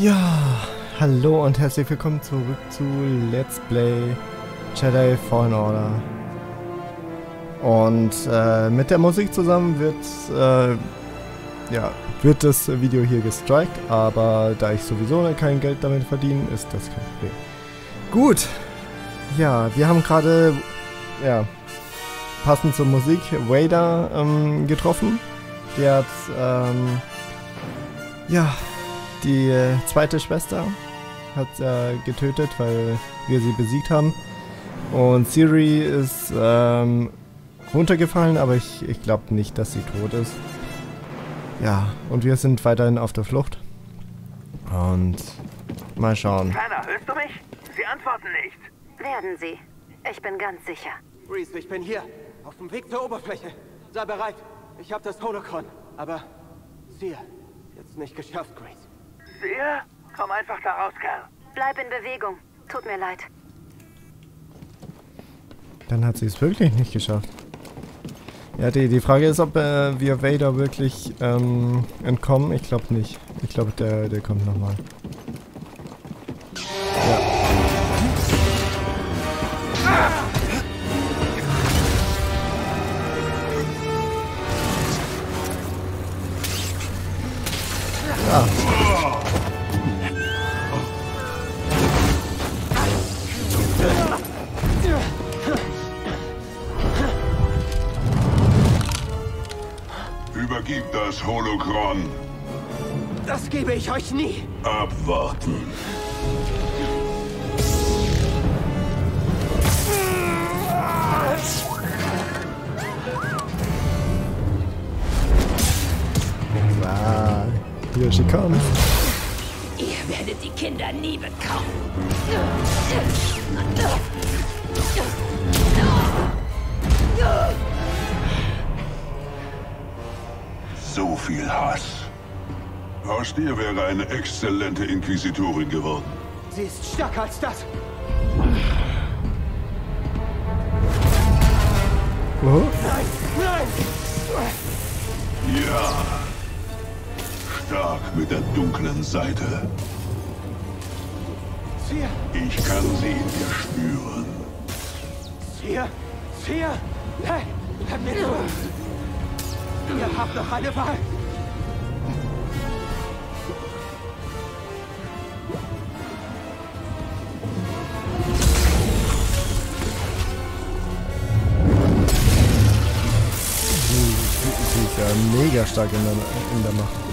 Ja, hallo und herzlich willkommen zurück zu Let's Play Jedi Fallen Order. Und äh, mit der Musik zusammen wird, äh, ja, wird das Video hier gestrikt, aber da ich sowieso kein Geld damit verdiene, ist das kein Problem. Gut, ja, wir haben gerade, ja, passend zur Musik Vader ähm, getroffen. Der hat, ähm, ja, die äh, zweite Schwester hat äh, getötet, weil wir sie besiegt haben. Und Siri ist ähm, runtergefallen, aber ich, ich glaube nicht, dass sie tot ist. Ja, und wir sind weiterhin auf der Flucht. Und mal schauen. Kleiner, hörst du mich? Sie antworten nicht. Werden Sie. Ich bin ganz sicher. Reese, ich bin hier. Auf dem Weg zur Oberfläche. Sei bereit. Ich habe das Holocron. Aber... Siehe. Jetzt nicht geschafft, Grace. Sehe? Komm einfach da raus, Kerl. Bleib in Bewegung. Tut mir leid. Dann hat sie es wirklich nicht geschafft. Ja, die, die Frage ist, ob äh, wir Vader wirklich ähm, entkommen. Ich glaube nicht. Ich glaube, der, der kommt nochmal. Übergib das Holocron. Das gebe ich euch nie. Abwarten. Ah, hier she comes. Ihr werdet die Kinder nie bekommen. So viel Hass. Aus dir wäre eine exzellente Inquisitorin geworden. Sie ist stärker als das. Oh. Nein, nein! Ja. Stark mit der dunklen Seite. Sir, Ich kann sie in dir spüren. Sir, Sir! Nein, bleib mir zu! Ihr habt noch eine Wahl. Mega stark in der, in der Macht.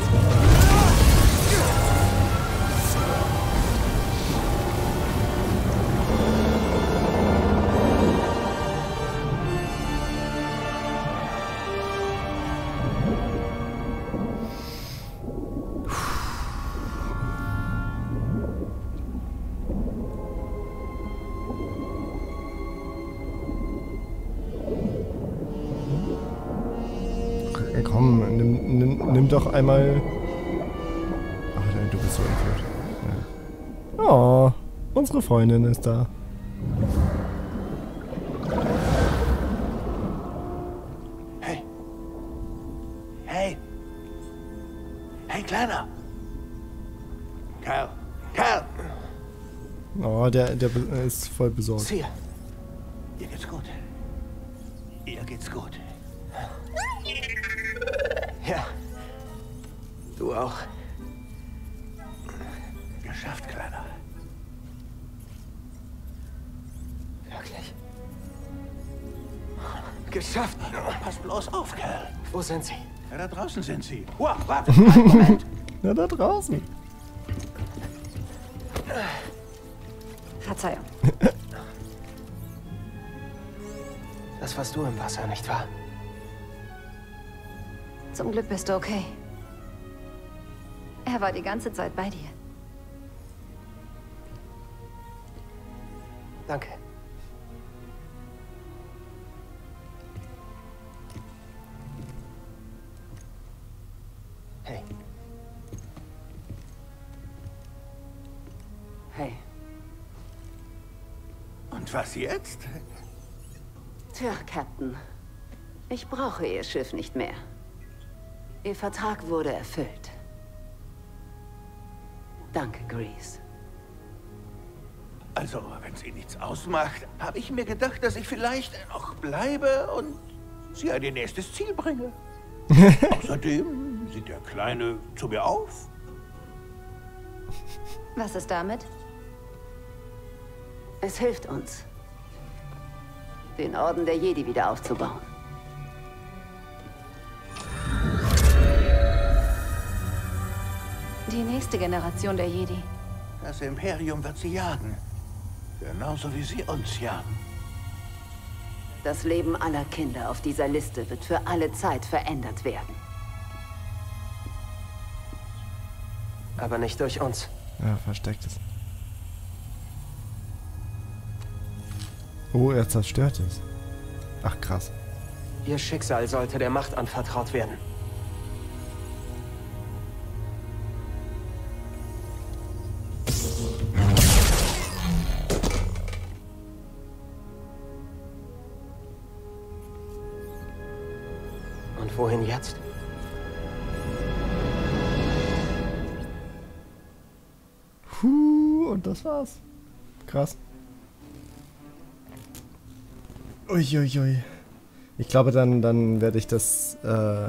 Einmal... Ach, nein, du bist so entführt. Ja. Oh, unsere Freundin ist da. Hey. Hey. Hey, Kleiner. Kerl. Kerl. Oh, der, der ist voll besorgt. Sir. Sind sie? Ja, da draußen sind sie. Wow, warte. Moment. Na, da draußen. Verzeihung. Das warst du im Wasser, nicht wahr? Zum Glück bist du okay. Er war die ganze Zeit bei dir. Danke. Was jetzt? Tja, Captain. Ich brauche Ihr Schiff nicht mehr. Ihr Vertrag wurde erfüllt. Danke, Grease. Also, wenn sie nichts ausmacht, habe ich mir gedacht, dass ich vielleicht noch bleibe und sie an ihr nächstes Ziel bringe. Außerdem sieht der Kleine zu mir auf. Was ist damit? Es hilft uns, den Orden der Jedi wieder aufzubauen. Die nächste Generation der Jedi. Das Imperium wird sie jagen. Genauso wie sie uns jagen. Das Leben aller Kinder auf dieser Liste wird für alle Zeit verändert werden. Aber nicht durch uns. Ja, versteckt es. Oh, er zerstört es. Ach, krass. Ihr Schicksal sollte der Macht anvertraut werden. Und wohin jetzt? Puh, und das war's. Krass. Uiuiui. Ich glaube, dann, dann werde ich das äh,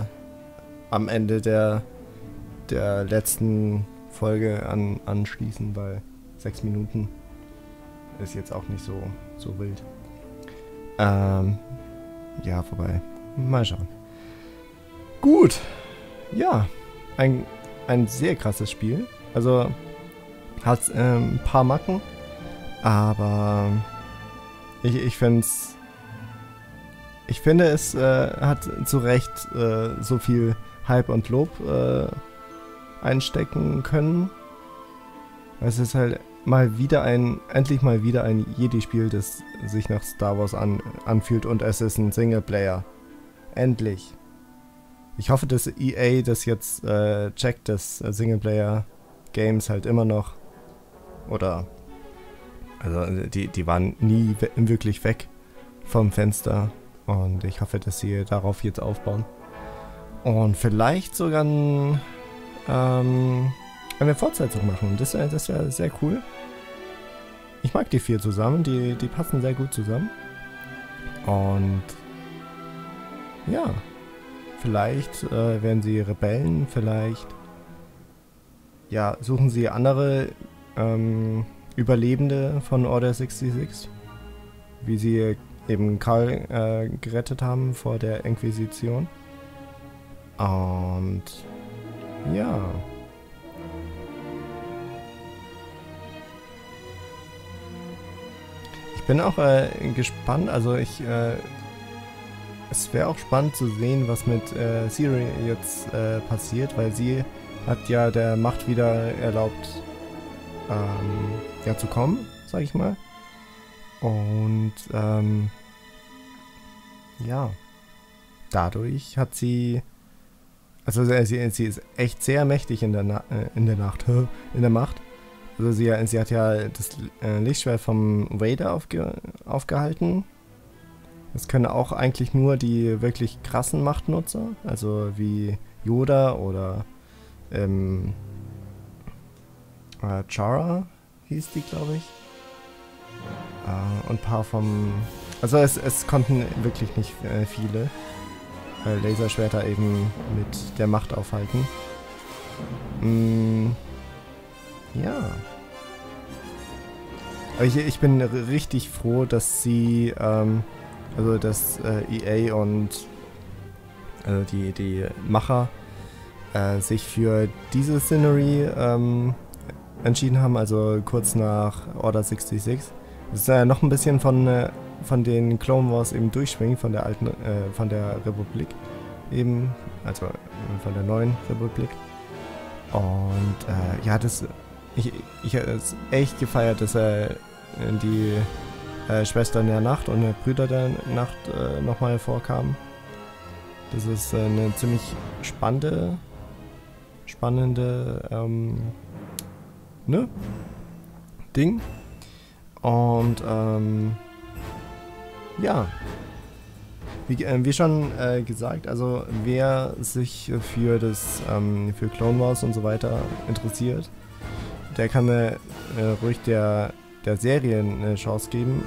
am Ende der, der letzten Folge an, anschließen, weil sechs Minuten ist jetzt auch nicht so, so wild. Ähm, ja, vorbei. Mal schauen. Gut. Ja, ein, ein sehr krasses Spiel. Also hat ähm, ein paar Macken, aber ich, ich finde es ich finde, es äh, hat zu Recht äh, so viel Hype und Lob äh, einstecken können. Es ist halt mal wieder ein, endlich mal wieder ein Jedi-Spiel, das sich nach Star Wars an, anfühlt und es ist ein Singleplayer. Endlich. Ich hoffe, dass EA das jetzt äh, checkt, dass Singleplayer-Games halt immer noch oder also die, die waren nie wirklich weg vom Fenster und ich hoffe, dass sie darauf jetzt aufbauen. Und vielleicht sogar ein, ähm, eine Fortsetzung machen. Das, das wäre sehr cool. Ich mag die vier zusammen. Die, die passen sehr gut zusammen. Und ja, vielleicht äh, werden sie Rebellen. Vielleicht ja, suchen sie andere ähm, Überlebende von Order 66. Wie sie eben Karl äh, gerettet haben vor der Inquisition. Und ja. Ich bin auch äh, gespannt, also ich, äh, es wäre auch spannend zu sehen, was mit äh, Siri jetzt äh, passiert, weil sie hat ja der Macht wieder erlaubt, ähm, ja, zu kommen, sag ich mal. Und ähm, ja, dadurch hat sie, also sie, sie ist echt sehr mächtig in der, Na äh, in der Nacht, in der Macht. Also sie, sie hat ja das äh, Lichtschwert vom Vader aufge aufgehalten. Das können auch eigentlich nur die wirklich krassen Machtnutzer, also wie Yoda oder ähm, äh, Chara hieß die, glaube ich. Äh, und ein paar vom... Also es, es konnten wirklich nicht äh, viele äh, Laserschwerter eben mit der Macht aufhalten. Mm, ja. Aber ich, ich bin richtig froh, dass sie, ähm, also dass äh, EA und also die, die Macher äh, sich für diese Scenery ähm, entschieden haben, also kurz nach Order 66. Das ist ja noch ein bisschen von, äh, von den Clone Wars eben durchschwingen, von der alten, äh, von der Republik eben, also äh, von der neuen Republik. Und äh, ja, das, ich, ich habe es echt gefeiert, dass er die äh, Schwestern der Nacht und Brüder der Nacht äh, nochmal vorkamen. Das ist äh, eine ziemlich spannende, spannende, ähm, ne? Ding. Und ähm, ja, wie, äh, wie schon äh, gesagt, also wer sich für das ähm, für Clone Wars und so weiter interessiert, der kann äh, ruhig der, der Serie eine Chance geben.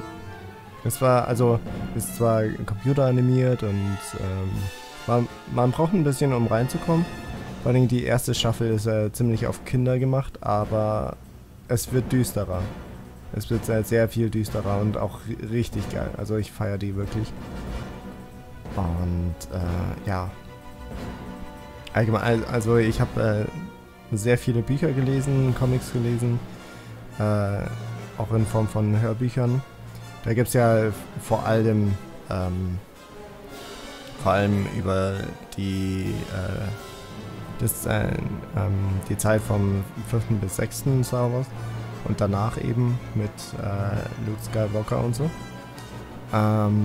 Es war, also, ist zwar computeranimiert und ähm, man, man braucht ein bisschen, um reinzukommen. Vor allem die erste Staffel ist äh, ziemlich auf Kinder gemacht, aber es wird düsterer. Es wird sehr, sehr viel düsterer und auch richtig geil. Also ich feiere die wirklich. Und äh, ja. Allgemein, also ich habe äh, sehr viele Bücher gelesen, Comics gelesen. Äh, auch in Form von Hörbüchern. Da gibt es ja vor allem ähm, vor allem über die äh, das, äh, ähm, die Zeit vom 5. bis 6. Star Wars und danach eben mit äh, Luke Skywalker und so. Ähm,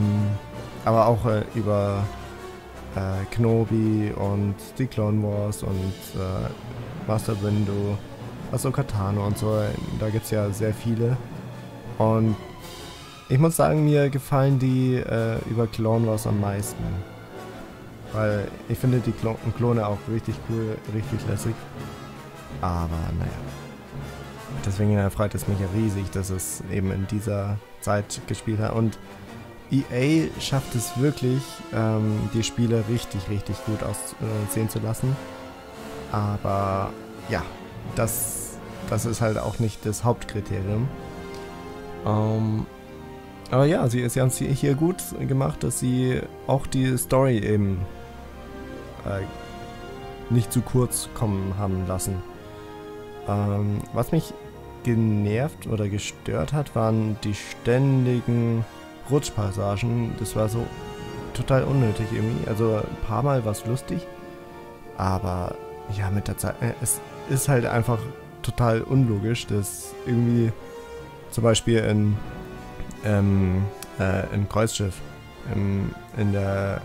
aber auch äh, über äh, Kenobi und die Clone Wars und äh, Master Windu, also Katano und so. Da gibt es ja sehr viele. Und ich muss sagen, mir gefallen die äh, über Clone Wars am meisten. Weil ich finde die Klone auch richtig cool, richtig lässig. Aber naja. Deswegen freut es mich riesig, dass es eben in dieser Zeit gespielt hat. Und EA schafft es wirklich, ähm, die Spiele richtig, richtig gut aussehen zu lassen. Aber ja, das, das ist halt auch nicht das Hauptkriterium. Ähm, aber ja, sie, sie haben es hier gut gemacht, dass sie auch die Story eben äh, nicht zu kurz kommen haben lassen. Ähm, was mich genervt oder gestört hat, waren die ständigen Rutschpassagen. Das war so total unnötig irgendwie. Also ein paar Mal war es lustig, aber ja, mit der Zeit, äh, es ist halt einfach total unlogisch, dass irgendwie zum Beispiel in, ähm, äh, im Kreuzschiff, im, in der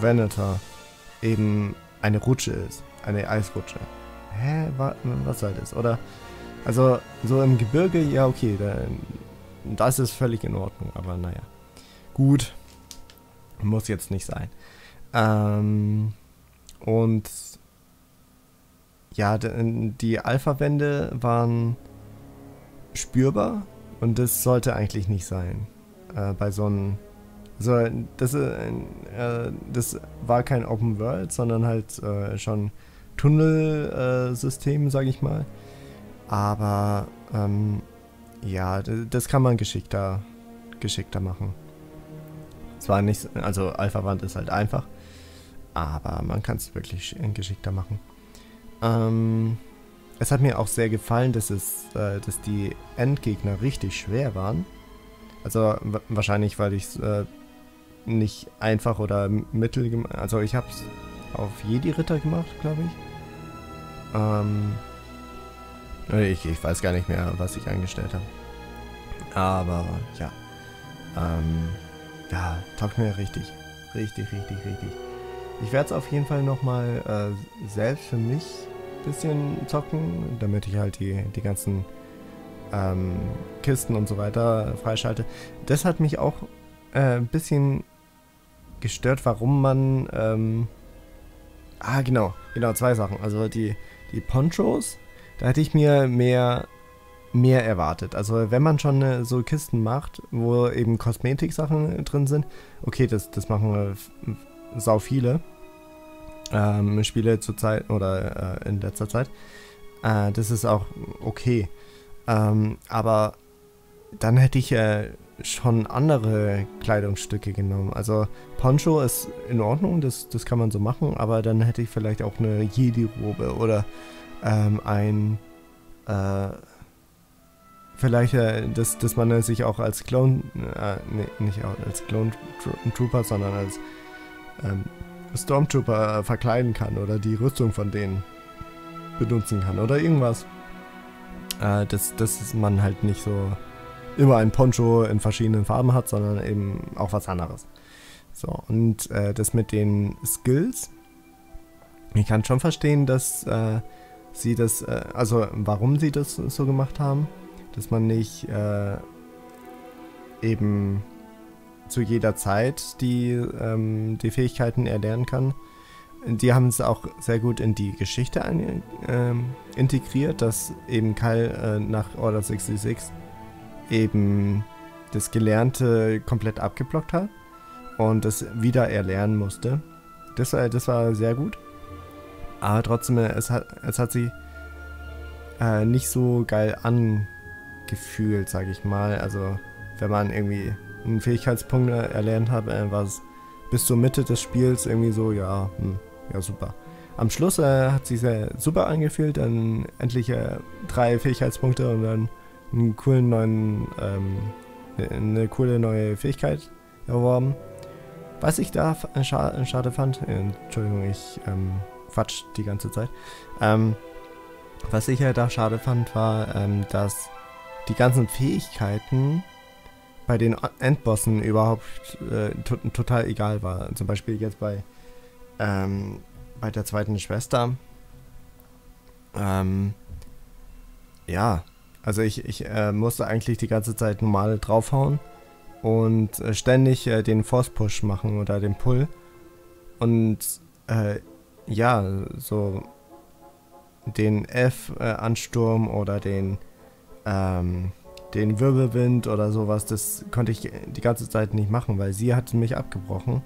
Venator, eben eine Rutsche ist. Eine Eisrutsche. Hä? Was soll das? Oder, also, so im Gebirge, ja, okay, da, das ist völlig in Ordnung, aber naja. Gut. Muss jetzt nicht sein. Ähm, und ja, die Alpha-Wände waren spürbar und das sollte eigentlich nicht sein. Äh, bei so einem also das, äh, das war kein Open World, sondern halt äh, schon Tunnelsystem, äh, sage ich mal. Aber ähm, ja, das kann man geschickter, geschickter machen. Zwar nicht, also Alpha-Wand ist halt einfach, aber man kann es wirklich geschickter machen. Ähm, es hat mir auch sehr gefallen, dass es, äh, dass die Endgegner richtig schwer waren. Also wahrscheinlich, weil ich es äh, nicht einfach oder mittel gemacht. Also ich habe es auf Jedi-Ritter gemacht, glaube ich. Ähm, ich, ich weiß gar nicht mehr, was ich eingestellt habe. Aber ja. Ähm, ja, taugt mir richtig. Richtig, richtig, richtig. Ich werde es auf jeden Fall nochmal äh, selbst für mich ein bisschen zocken, damit ich halt die, die ganzen ähm, Kisten und so weiter freischalte. Das hat mich auch äh, ein bisschen gestört, warum man. Ähm, ah, genau, genau, zwei Sachen. Also die, die Ponchos, da hätte ich mir mehr, mehr erwartet. Also wenn man schon äh, so Kisten macht, wo eben Kosmetiksachen drin sind, okay, das, das machen äh, sau viele ähm, Spiele zur Zeit oder äh, in letzter Zeit. Äh, das ist auch okay. Ähm, aber dann hätte ich äh, schon andere Kleidungsstücke genommen. Also Poncho ist in Ordnung, das, das kann man so machen, aber dann hätte ich vielleicht auch eine Jedi-Robe oder ähm, ein äh, vielleicht, äh, dass, dass man sich auch als Clone, äh, nee, nicht als Clone Trooper, sondern als ähm, Stormtrooper verkleiden kann oder die Rüstung von denen benutzen kann oder irgendwas. Äh, dass, dass man halt nicht so immer ein Poncho in verschiedenen Farben hat, sondern eben auch was anderes. So, und äh, das mit den Skills. Ich kann schon verstehen, dass äh, sie das, äh, also warum sie das so gemacht haben, dass man nicht äh, eben zu jeder Zeit die, ähm, die Fähigkeiten erlernen kann. die haben es auch sehr gut in die Geschichte ein, ähm, integriert, dass eben Kyle äh, nach Order 66 eben das Gelernte komplett abgeblockt hat und es wieder erlernen musste. Das, war, das war sehr gut. Aber trotzdem, es hat, es hat sie äh, nicht so geil angefühlt, sage ich mal. Also, wenn man irgendwie einen Fähigkeitspunkt erlernt hat, äh, war es bis zur Mitte des Spiels irgendwie so, ja, hm, ja, super. Am Schluss äh, hat sich sehr super angefühlt, dann endlich äh, drei Fähigkeitspunkte und dann einen coolen neuen, ähm, eine coole neue Fähigkeit erworben. Was ich da scha schade fand, äh, Entschuldigung, ich ähm, quatsch die ganze Zeit. Ähm, was ich ja da schade fand, war, ähm, dass die ganzen Fähigkeiten bei den Endbossen überhaupt äh, total egal war. Zum Beispiel jetzt bei, ähm, bei der zweiten Schwester. Ähm, ja, also ich, ich äh, musste eigentlich die ganze Zeit normal draufhauen und äh, ständig äh, den Force Push machen oder den Pull. Und äh, ja, so den F-Ansturm oder den, ähm, den Wirbelwind oder sowas, das konnte ich die ganze Zeit nicht machen, weil sie hat mich abgebrochen.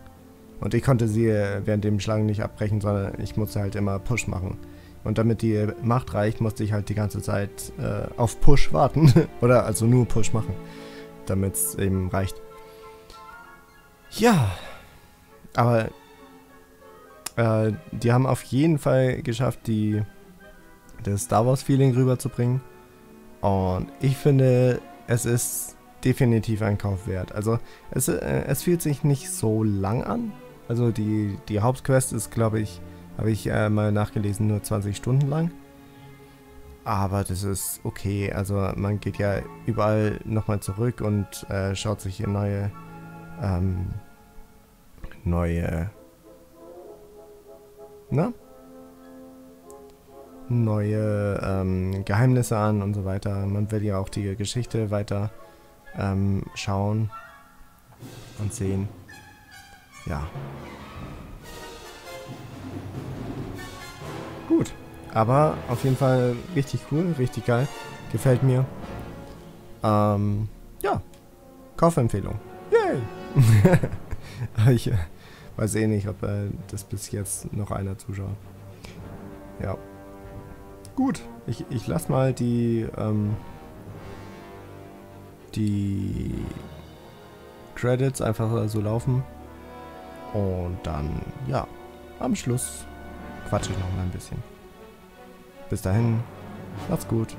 Und ich konnte sie während dem Schlangen nicht abbrechen, sondern ich musste halt immer Push machen. Und damit die Macht reicht, musste ich halt die ganze Zeit äh, auf Push warten. oder also nur Push machen. Damit es eben reicht. Ja. Aber äh, die haben auf jeden Fall geschafft, die das Star Wars Feeling rüberzubringen. Und ich finde, es ist definitiv ein Kauf wert. Also es, äh, es fühlt sich nicht so lang an. Also die, die Hauptquest ist, glaube ich, habe ich äh, mal nachgelesen, nur 20 Stunden lang. Aber das ist okay. Also man geht ja überall nochmal zurück und äh, schaut sich neue, ähm, neue, na? neue ähm, Geheimnisse an und so weiter. Man will ja auch die Geschichte weiter ähm, schauen und sehen. Ja. Gut. Aber auf jeden Fall richtig cool, richtig geil. Gefällt mir. Ähm, ja. Kaufempfehlung. Yay! ich äh, weiß eh nicht, ob äh, das bis jetzt noch einer zuschaut. Ja. Gut, ich, ich lasse mal die, ähm, die Credits einfach so laufen. Und dann, ja, am Schluss quatsche ich noch mal ein bisschen. Bis dahin, macht's gut.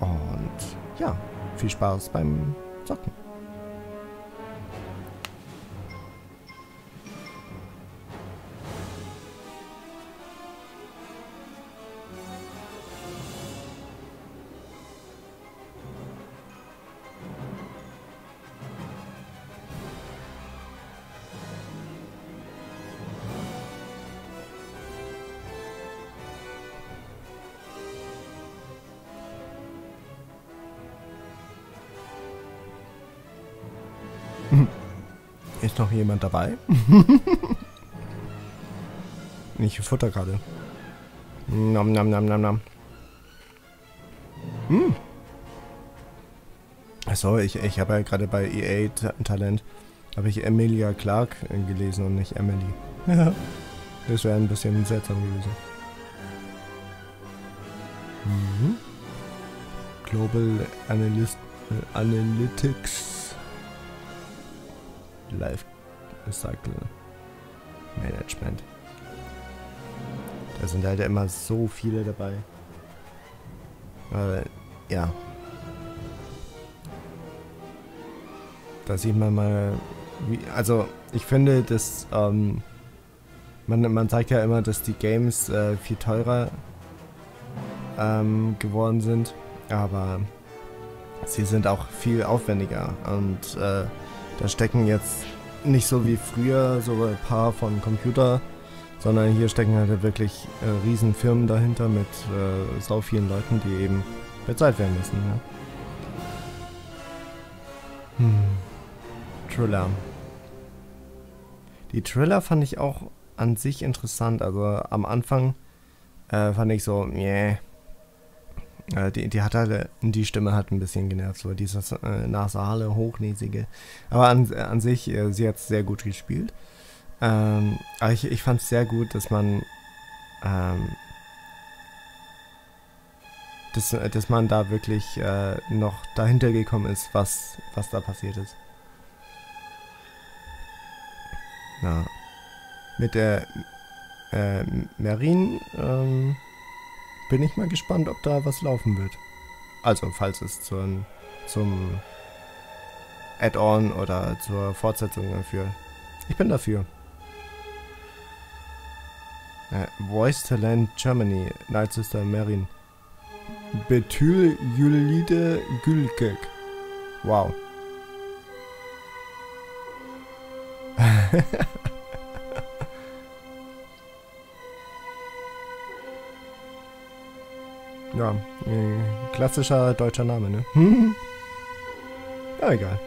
Und ja, viel Spaß beim Zocken. Ist noch jemand dabei? ich futter gerade. Nam, nam, nam, nam, nam. Hm. Achso, ich, ich habe ja gerade bei EA Talent habe ich Emilia Clark gelesen und nicht Emily. das wäre ein bisschen seltsam gewesen. Mhm. Global Analyst, äh, Analytics Life Cycle Management. Da sind halt immer so viele dabei. Aber, ja. Da sieht man mal, wie, also ich finde, dass ähm, man, man zeigt ja immer, dass die Games äh, viel teurer ähm, geworden sind, aber sie sind auch viel aufwendiger und äh, da stecken jetzt nicht so wie früher so ein paar von Computer, sondern hier stecken halt wirklich äh, riesen Firmen dahinter mit äh, sau vielen Leuten, die eben bezahlt werden müssen. Ja. Hm. Thriller. Die Thriller fand ich auch an sich interessant. Also am Anfang äh, fand ich so, yeah. Äh, die, die hat halt, die Stimme hat ein bisschen genervt, so dieses äh, nasale, hochnäsige. Aber an, an sich, äh, sie hat sehr gut gespielt. Ähm, aber ich, ich fand es sehr gut, dass man ähm, dass, dass man da wirklich äh, noch dahinter gekommen ist, was, was da passiert ist. Na, mit der äh, Merin ähm, bin ich mal gespannt, ob da was laufen wird. Also, falls es zum, zum Add-on oder zur Fortsetzung dafür. Ich bin dafür. Äh, Voice Talent Germany, Night Sister Merin. Betül Julide Gülkek. Wow. ja, äh, klassischer deutscher Name, ne? ja, egal.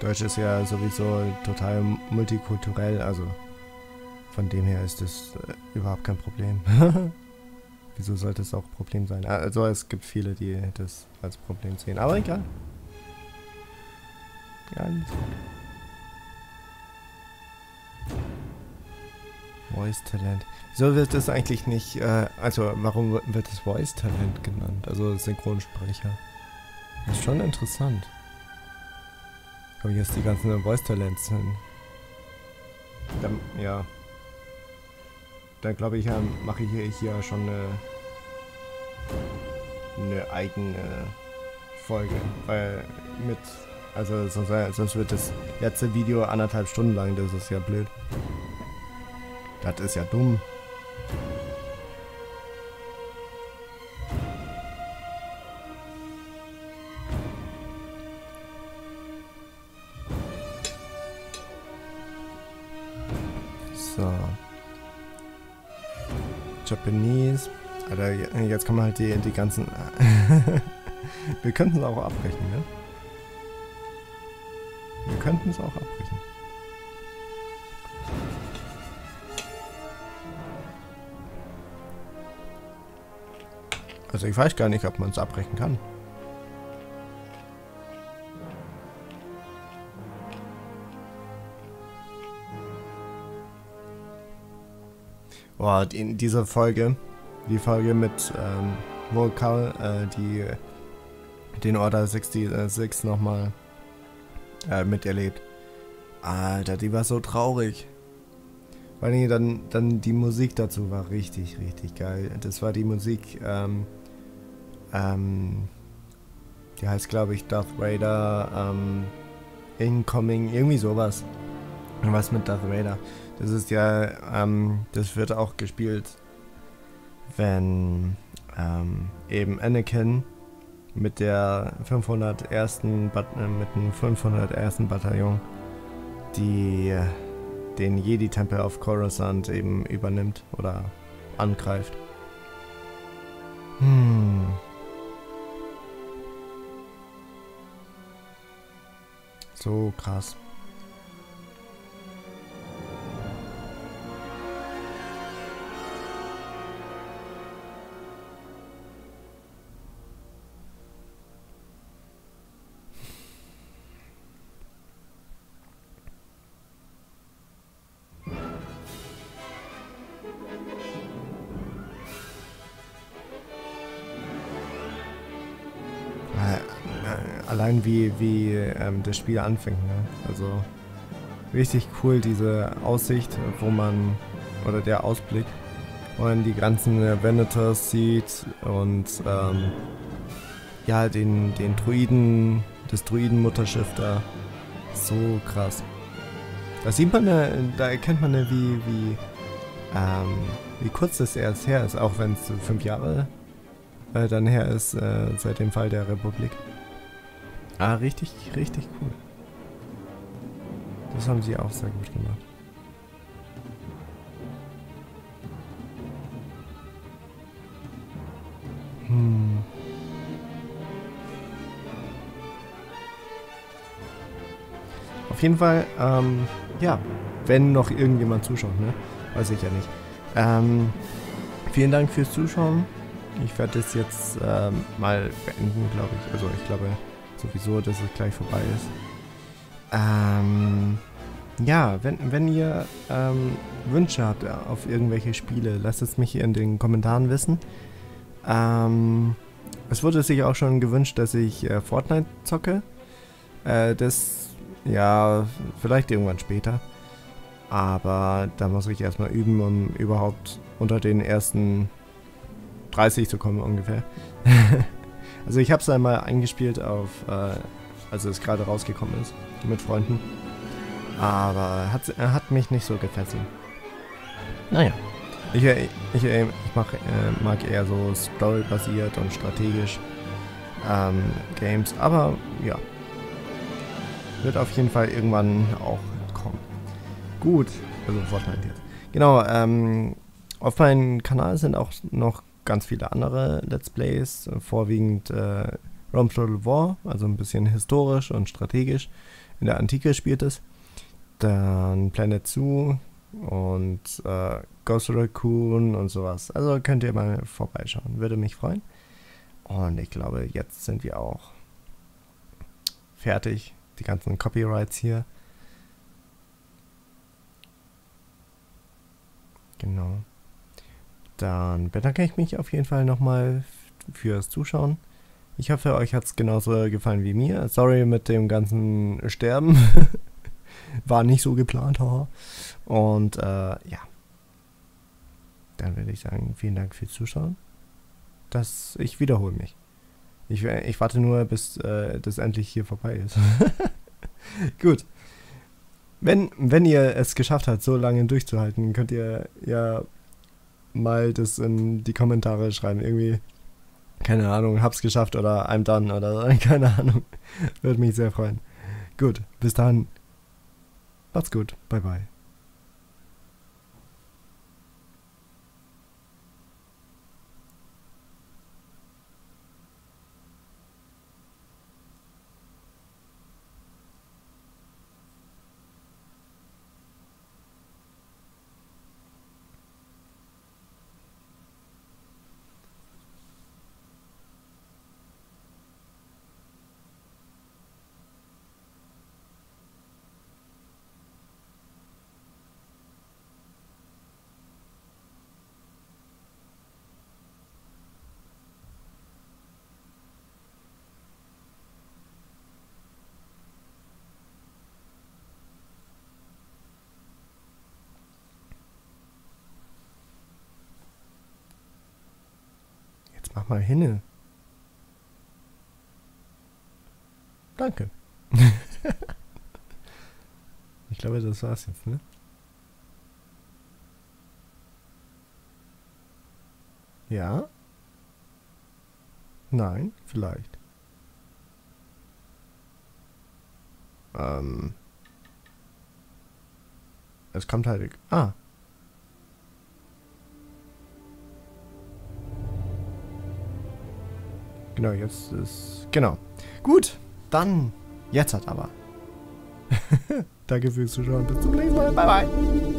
Deutsch ist ja sowieso total multikulturell, also von dem her ist das äh, überhaupt kein Problem. Wieso sollte es auch Problem sein? Also es gibt viele, die das als Problem sehen. Aber egal. Alles gut. Voice Talent. Wieso wird das eigentlich nicht, äh, also warum wird es Voice Talent genannt? Also Synchronsprecher. Das ist schon interessant. Aber jetzt die ganzen Voice Talents sind. Dann, ja dann glaube ich, ähm, mache ich hier schon eine, eine eigene Folge. Weil mit, also sonst, sonst wird das letzte Video anderthalb Stunden lang, das ist ja blöd. Das ist ja dumm. Japanese. Alter, jetzt kann man halt die, die ganzen... Wir könnten es auch abbrechen, ne? Wir könnten es auch abbrechen. Also ich weiß gar nicht, ob man es abbrechen kann. Boah, in dieser Folge, die Folge mit ähm, wo äh, die, den Order 66 nochmal äh, miterlebt. Alter, die war so traurig. Vor allem dann, dann die Musik dazu war richtig, richtig geil. Das war die Musik, ähm, ähm, die heißt glaube ich Darth Vader, ähm, Incoming, irgendwie sowas. Was mit Darth Vader. Das ist ja, ähm, das wird auch gespielt, wenn ähm, eben Anakin mit der 501. Bat äh, mit dem 501. Bataillon die den Jedi-Tempel auf Coruscant eben übernimmt oder angreift. Hm. So krass. Wie, wie ähm, das Spiel anfängt. Ne? Also richtig cool diese Aussicht, wo man, oder der Ausblick, wo man die ganzen Venators sieht und ähm, ja, den, den Druiden, das Druiden-Mutterschiff da. So krass. Da sieht man, da erkennt man, wie, wie, ähm, wie kurz das erst her ist, auch wenn es fünf Jahre äh, dann her ist, äh, seit dem Fall der Republik. Ah, richtig, richtig cool. Das haben sie auch sehr gut gemacht. Hm. auf jeden Fall, ähm, ja, wenn noch irgendjemand zuschaut, ne? Weiß ich ja nicht. Ähm, vielen Dank fürs Zuschauen. Ich werde das jetzt ähm, mal beenden, glaube ich. Also ich glaube sowieso, dass es gleich vorbei ist. Ähm, ja, wenn, wenn ihr ähm, Wünsche habt auf irgendwelche Spiele, lasst es mich in den Kommentaren wissen. Ähm, es wurde sich auch schon gewünscht, dass ich äh, Fortnite zocke. Äh, das, ja, vielleicht irgendwann später. Aber da muss ich erstmal üben, um überhaupt unter den ersten 30 zu kommen ungefähr. also ich habe es einmal eingespielt auf, äh, als es gerade rausgekommen ist, mit Freunden. Aber hat, er hat mich nicht so gefesselt. Naja. Ich, ich, ich, ich mach, äh, mag eher so storybasiert und strategisch ähm, Games. Aber ja. Wird auf jeden Fall irgendwann auch kommen. Gut. Also Fortnite jetzt. Genau, ähm, auf meinem Kanal sind auch noch ganz viele andere Let's Plays, vorwiegend äh, Rome Total War, also ein bisschen historisch und strategisch. In der Antike spielt es. Dann Planet Zoo und äh, Ghost Raccoon und sowas. Also könnt ihr mal vorbeischauen. Würde mich freuen. Und ich glaube, jetzt sind wir auch fertig. Die ganzen Copyrights hier. Genau. Dann bedanke ich mich auf jeden Fall nochmal fürs Zuschauen. Ich hoffe, euch hat es genauso gefallen wie mir. Sorry mit dem ganzen Sterben. War nicht so geplant, haha. Und äh, ja. Dann würde ich sagen, vielen Dank fürs Zuschauen. Das, ich wiederhole mich. Ich, ich warte nur, bis äh, das endlich hier vorbei ist. Gut. Wenn, wenn ihr es geschafft habt, so lange durchzuhalten, könnt ihr ja mal das in die Kommentare schreiben. Irgendwie, keine Ahnung, hab's geschafft oder I'm done oder keine Ahnung. Würde mich sehr freuen. Gut, bis dann. Macht's gut. Bye bye. Mach mal hinne. Danke. ich glaube, das war's jetzt, ne? Ja? Nein, vielleicht. Ähm. Es kommt halt. Ah, Genau, jetzt ist... Genau. Gut, dann... Jetzt hat aber. Danke fürs Zuschauen. Bis zum nächsten Mal. Bye, bye.